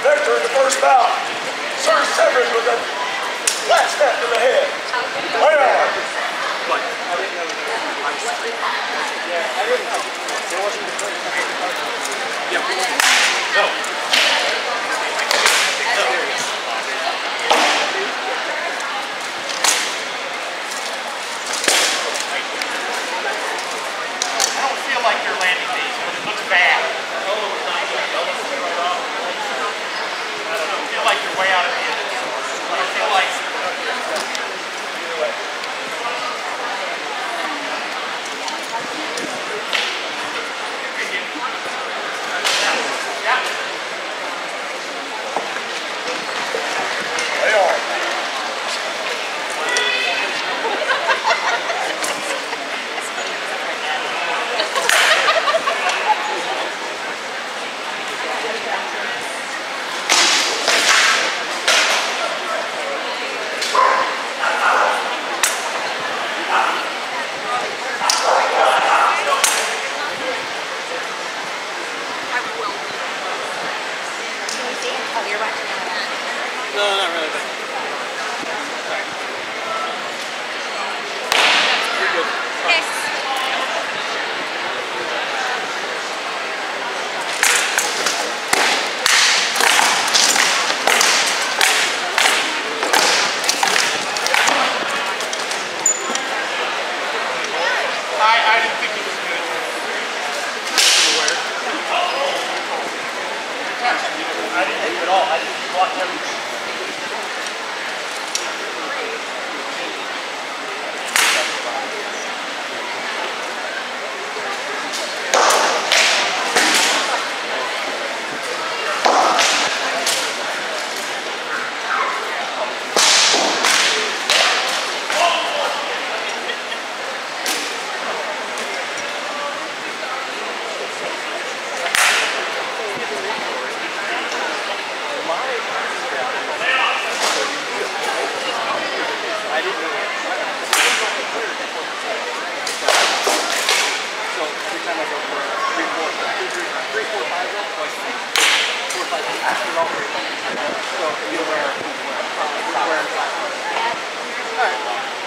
Victor in the first bout. Sir Sivrid with a last step to the head. Lay on. Yeah, I don't feel like you're landing these, but it looks bad. I feel like you're way out of the end of the source. I feel like Lay on. Oh, you're watching that. No, not really. But Yes. I, I didn't think it was good. I didn't hit you at all. I just So you wear, wear, wear five. All right.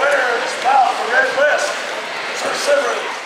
Winner is now the red list, Sir Sivrid.